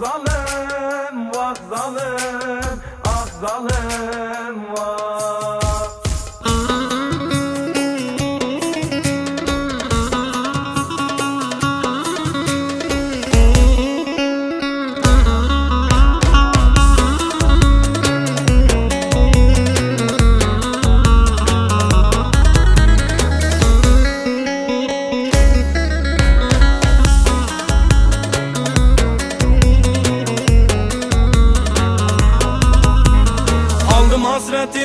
zalim vah zalim ah zalim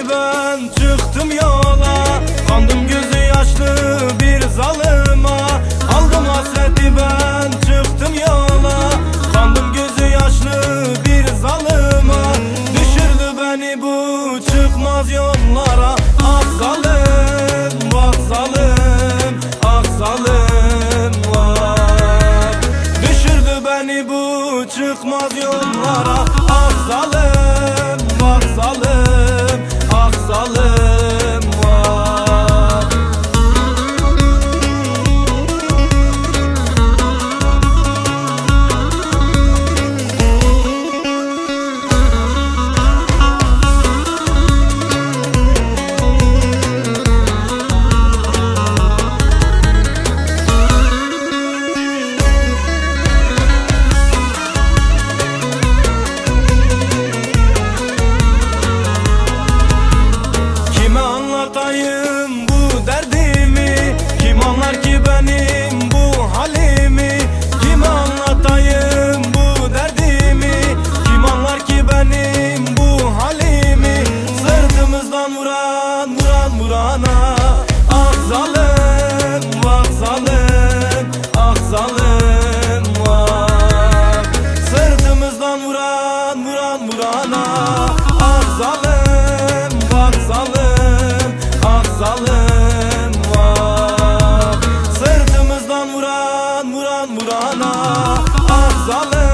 ben çıktım yola. Kandım gözü yaşlı bir zalıma. Aldım hasreti ben çıktım yola. Kandım gözü yaşlı bir zalıma. Düşürdü beni bu çıkmaz yollara. Ah zalim vah zalim Ah zalim vah. Düşürdü beni bu çıkmaz yollara. Ah zalim Sırtımızdan vuran vuran vurana Ah zalim vah zalim Ah zalim vah. Sırtımızdan vuran vuran vurana Ah zalim vah zalim Ah zalim vah. Sırtımızdan vuran vuran vurana Ah zalim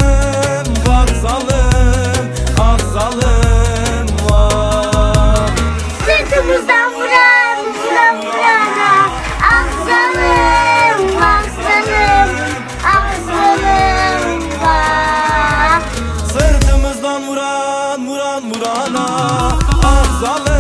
vuran vurana Azale